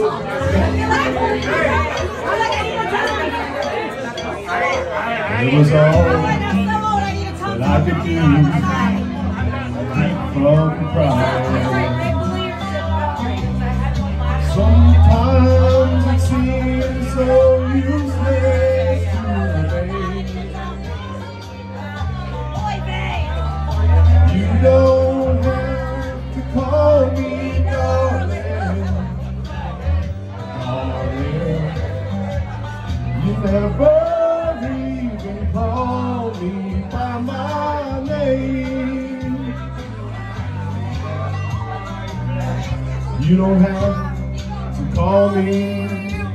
It was all that I could do from pride. Sometimes it seems so useless to me. You don't have to call me by my name. You don't have to call me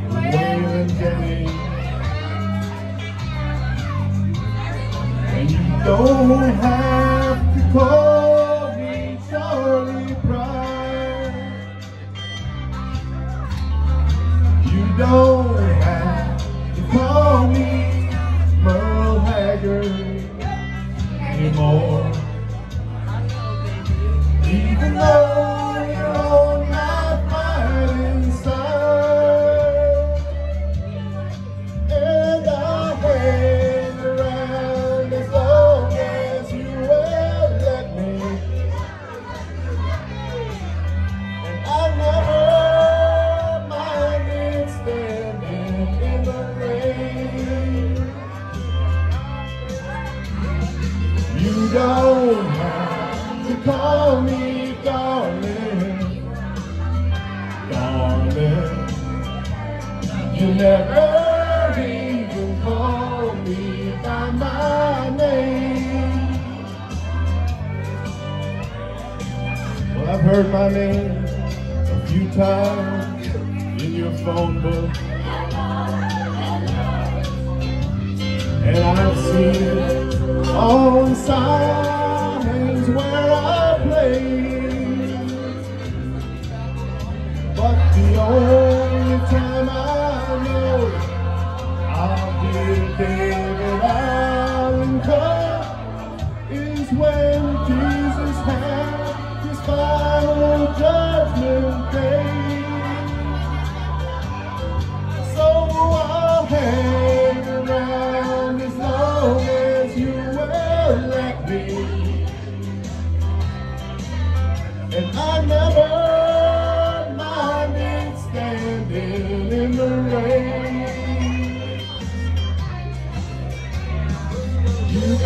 Waylon Jennings. And you don't have to call me Charley Pride. You don't anymore. Even though Don't have to call me darling, darling. You never even call me by my name. Well, I've heard my name a few times in your phone book. And I've seen it on signs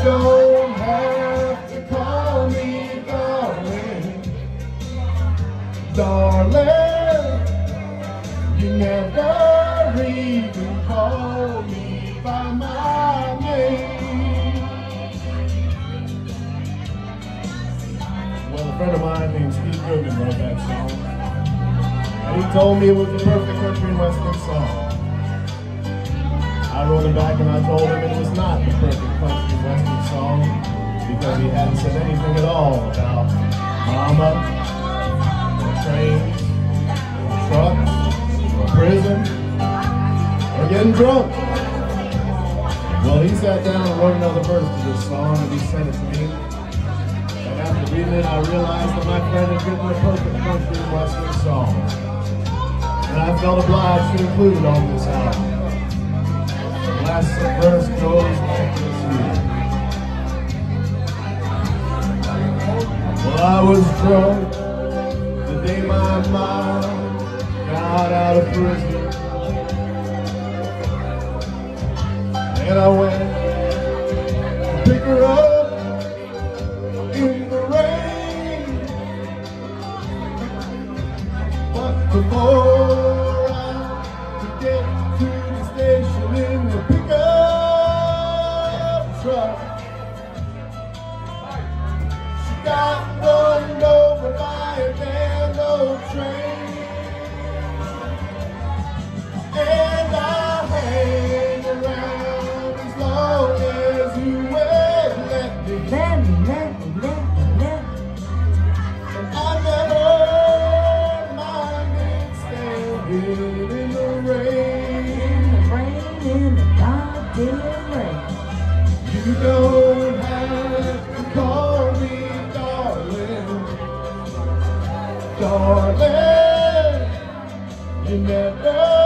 don't have to call me darling, darling. You never even call me by my name. Well, a friend of mine named Steve Goodman wrote that song. And he told me it was the perfect country and western song. I wrote him back and I told him it was not the perfect country western song because he hadn't said anything at all about mama, trains, trucks, prison, or getting drunk. Well, he sat down and wrote another verse to this song and he sent it to me. And after reading it, I realized that my friend had written a perfect country western song. And I felt obliged to include it on this album. Last verse goes like this. Well, I was drunk the day my mom got out of prison. And I went to pick her up You don't have to call me darling, darling. You never